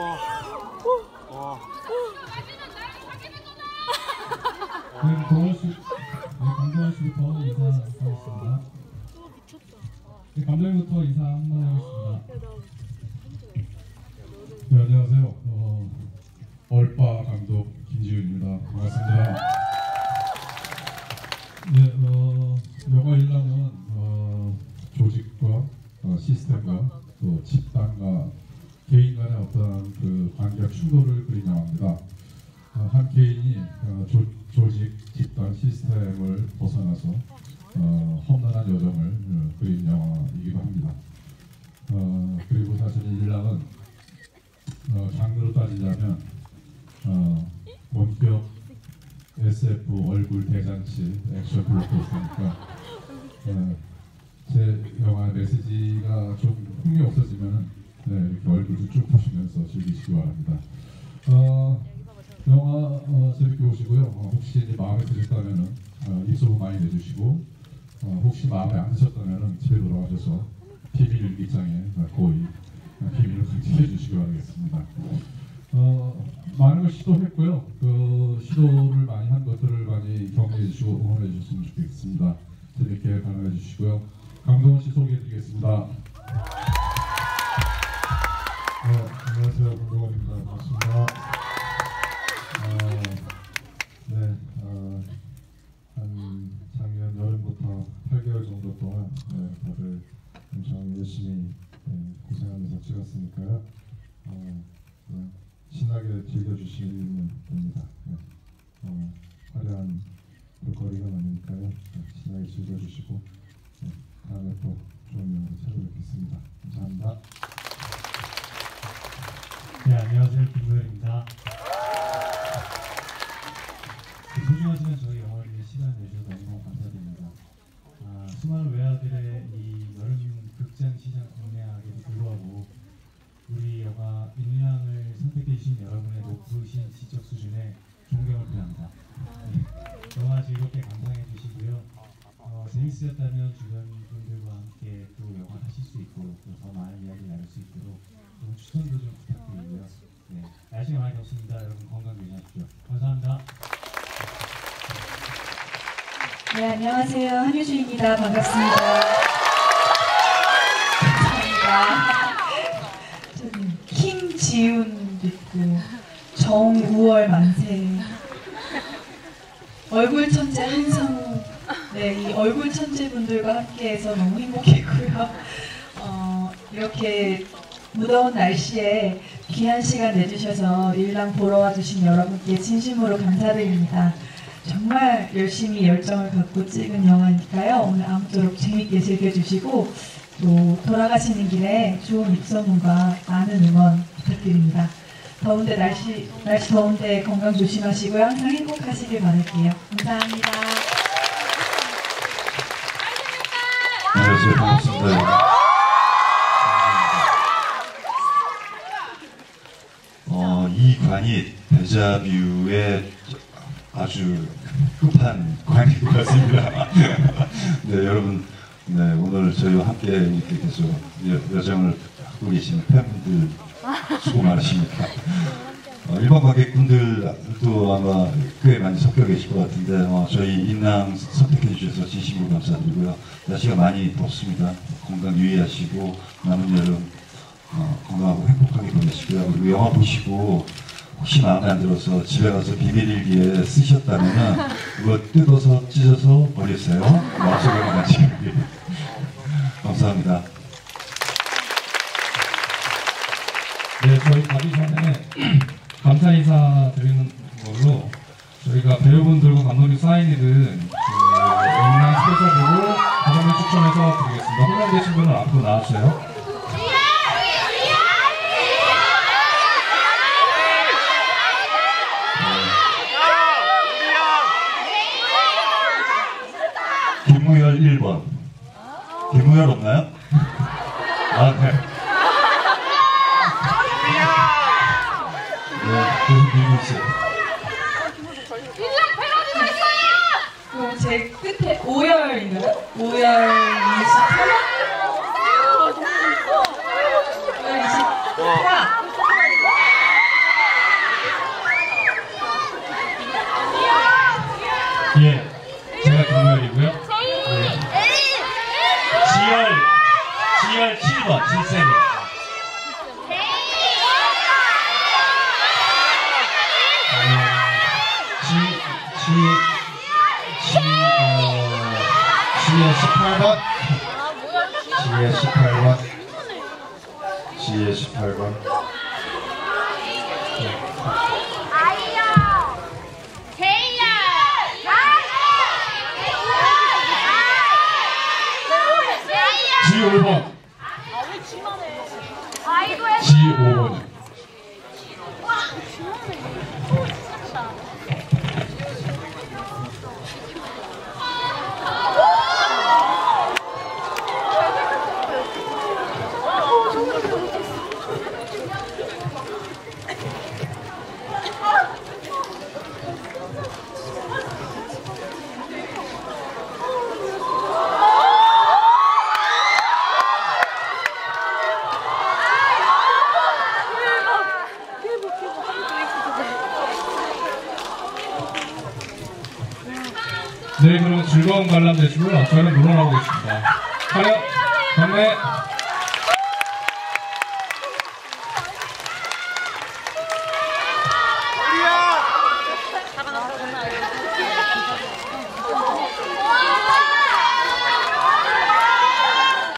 와. 와. 네, 감독님부터 인사 한번 하겠습니다. 네, 안녕하세요. 어, 얼빠 감독 김지훈입니다. 반갑습니다. 네, 어, 영화 일랑은 어, 조직과 어, 시스템과 또 어떤 그 관계 충돌을 영화입니다. 어, 한 개인이 어, 조, 조직, 집단, 시스템을 벗어나서 어, 험난한 여정을 어, 그린 영화이기도 합니다. 어, 그리고 사실 이 일랑은 어, 장르로 따지자면 어, 본격 SF 얼굴 대잔치 액션 블록버스터니까 어, 제 영화 메시지가 좀 흥미 없어지면 네, 이렇게 얼굴도 쭉 보시면서 즐기시기 바랍니다. 어, 영화 어, 재밌게 보시고요. 어, 혹시 마음에 드셨다면은 어, 입소문 많이 내주시고 어, 혹시 마음에 안 드셨다면은 집에 돌아가셔서 비밀 일기장에 어, 비밀을 강제해 주시기 바라겠습니다. 어, 많은 걸 시도했고요. 그 시도를 많이 한 것들을 많이 격려해 주시고 응원해 주셨으면 좋겠습니다. 재밌게 관람해 주시고요. 강동원 씨 소개해 드리겠습니다. 네, 안녕하세요. 강동원입니다. 반갑습니다. 어, 네, 어, 한 작년 여름부터 8개월 정도 동안 네, 다들 엄청 열심히 네, 고생하면서 찍었으니까요. 어, 네, 신나게 즐겨주시면 됩니다. 네, 어, 화려한 볼거리가 많으니까요. 네, 신나게 즐겨주시고 네, 다음에 또 좋은 영화로 찾아뵙겠습니다. 감사합니다. 네, 안녕하세요. 김도현입니다. 그 소중하지만 저희 영화를 위해 시간 내주셔서 너무너무 감사드립니다. 아, 수많은 외아들의 이 여름 극장 시장 공략에도 불구하고 우리 영화 인량을 선택해 주신 여러분의 높으신 지적 수준에 존경을 표합니다. 네, 영화 즐겁게 감상해 주시고요. 어, 재밌으셨다면 주변 분들과 함께 또 영화 하실 수 있고 또 더 많은 이야기 나눌 수 있도록 좀 추천도 좀 부탁드리고요. 네, 날씨가 많이 덥습니다. 여러분 건강 조심하십시오. 감사합니다. 네, 안녕하세요. 한유주입니다. 반갑습니다. 감사합니다. 저는 김지훈 있고 정우월 만세 얼굴 천재 한성우 네, 이 얼굴 천재 분들과 함께해서 너무 행복했고요. 어, 이렇게 무더운 날씨에 귀한 시간 내주셔서 일랑 보러 와주신 여러분께 진심으로 감사드립니다. 정말 열심히 열정을 갖고 찍은 영화니까요. 오늘 아무쪼록 재밌게 즐겨주시고 또 돌아가시는 길에 좋은 입소문과 많은 응원 부탁드립니다. 더운데 날씨 날씨 더운데 건강 조심하시고요. 항상 행복하시길 바랄게요. 감사합니다. 안녕하세요. 반갑습니다. 어, 이 관이 데자뷰의 아주 끝판 관인 것 같습니다. 네, 여러분, 네, 오늘 저희와 함께 이렇게 계속 여, 여정을 하고 계시는 팬분들 수고 많으십니다. 어, 일반 관객분들도 아마 꽤 많이 섞여 계실 것 같은데 어, 저희 인랑 선택해 주셔서 진심으로 감사드리고요. 날씨가 많이 덥습니다. 건강 유의하시고 남은 여름 어, 건강하고 행복하게 보내시고요. 그리고 영화 보시고 혹시 마음에 안 들어서 집에 가서 비밀일기에 쓰셨다면 그거 뜯어서 찢어서 버리세요. 마음속에만 같이 감사합니다. 네, 저희 가기 전에 감사 인사 드리는 걸로 저희가 배우분들과 감독님 사인을 그 영상 스페셜으로 감독님 추천해서 드리겠습니다. 혼자 계신 분은 앞으로 나와주세요. 김무열 1번. 김무열 없나요? 아, 네. 네, 밀고 있어요. 제 끝에 오열인가요? 오열 23? 오열 24? 예, 제가 경렬이고요. 예. 지열 지열 7번 7세미 지, 지, 지, 어, 지의 18번. 지혜 18번. 지혜 18번. 아이야 제이야 지 5번. 아이 고지 5번. 네, 그럼 즐거운 관람 되시고요. 저는 물러나보겠습니다. 촬영, 경례.